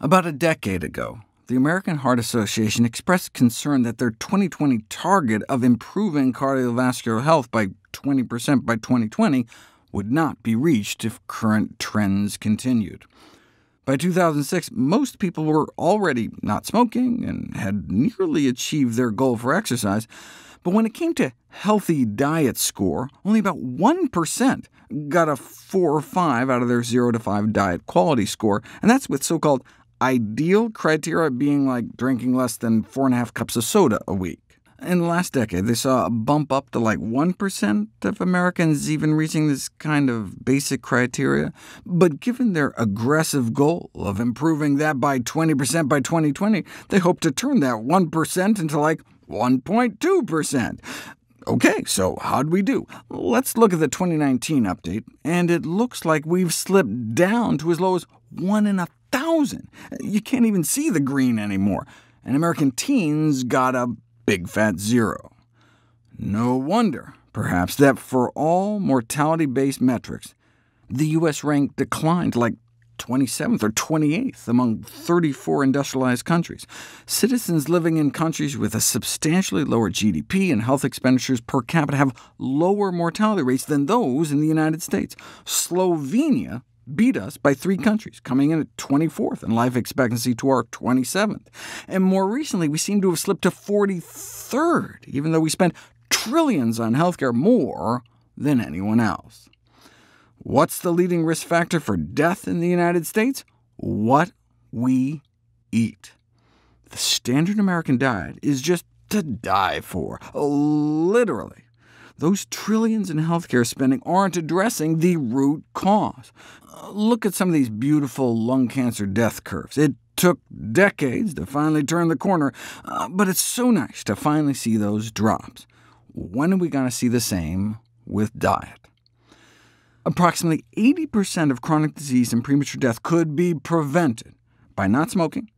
About a decade ago, the American Heart Association expressed concern that their 2020 target of improving cardiovascular health by 20% by 2020 would not be reached if current trends continued. By 2006, most people were already not smoking and had nearly achieved their goal for exercise, but when it came to healthy diet score, only about 1% got a 4 or 5 out of their 0 to 5 diet quality score, and that's with so-called ideal criteria being like drinking less than 4.5 cups of soda a week. In the last decade, they saw a bump up to like 1% of Americans even reaching this kind of basic criteria. But given their aggressive goal of improving that by 20% by 2020, they hope to turn that 1% into like 1.2%. OK, so how'd we do? Let's look at the 2019 update, and it looks like we've slipped down to as low as 1 in a thousand. You can't even see the green anymore, and American teens got a big fat zero. No wonder, perhaps, that for all mortality-based metrics, the U.S. rank declined like 27th or 28th among 34 industrialized countries. Citizens living in countries with a substantially lower GDP and health expenditures per capita have lower mortality rates than those in the United States. Slovenia beat us by three countries, coming in at 24th in life expectancy to our 27th. And more recently, we seem to have slipped to 43rd, even though we spent trillions on healthcare more than anyone else. What's the leading risk factor for death in the United States? What we eat. The standard American diet is just to die for, literally. Those trillions in healthcare spending aren't addressing the root cause. Look at some of these beautiful lung cancer death curves. It took decades to finally turn the corner, uh, but it's so nice to finally see those drops. When are we going to see the same with diet? Approximately 80% of chronic disease and premature death could be prevented by not smoking,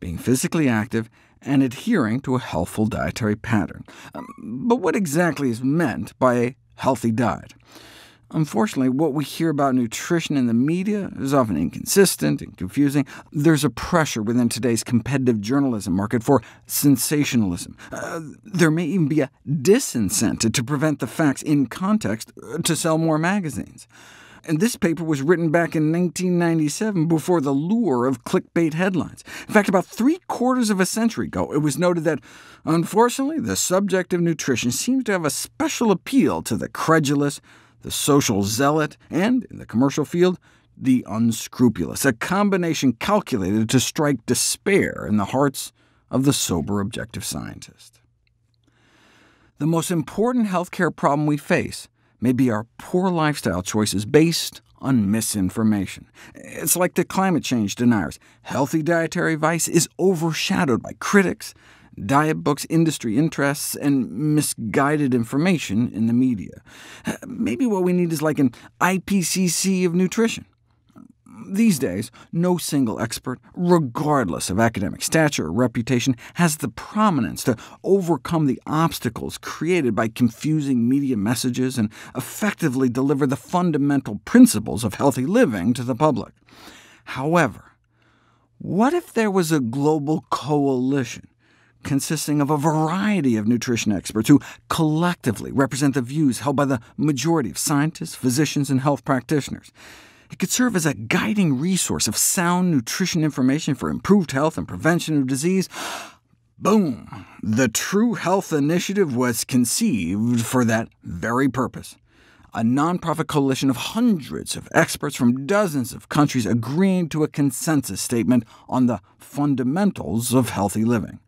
being physically active, and adhering to a healthful dietary pattern. Um, but what exactly is meant by a healthy diet? Unfortunately, what we hear about nutrition in the media is often inconsistent and confusing. There's a pressure within today's competitive journalism market for sensationalism. Uh, there may even be a disincentive to prevent the facts in context uh, to sell more magazines. And this paper was written back in 1997, before the lure of clickbait headlines. In fact, about three-quarters of a century ago, it was noted that, unfortunately, the subject of nutrition seems to have a special appeal to the credulous, the social zealot, and, in the commercial field, the unscrupulous, a combination calculated to strike despair in the hearts of the sober objective scientist. The most important healthcare problem we face may be our poor lifestyle choices based on misinformation. It's like the climate change deniers. Healthy dietary advice is overshadowed by critics, diet books, industry interests, and misguided information in the media. Maybe what we need is like an IPCC of nutrition. These days, no single expert, regardless of academic stature or reputation, has the prominence to overcome the obstacles created by confusing media messages and effectively deliver the fundamental principles of healthy living to the public. However, what if there was a global coalition consisting of a variety of nutrition experts who collectively represent the views held by the majority of scientists, physicians, and health practitioners? It could serve as a guiding resource of sound nutrition information for improved health and prevention of disease. Boom! The True Health Initiative was conceived for that very purpose. A nonprofit coalition of hundreds of experts from dozens of countries agreeing to a consensus statement on the fundamentals of healthy living.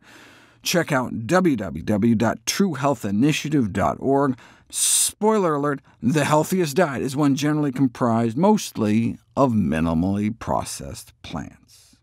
Check out www.truehealthinitiative.org. Spoiler alert, the healthiest diet is one generally comprised mostly of minimally processed plants.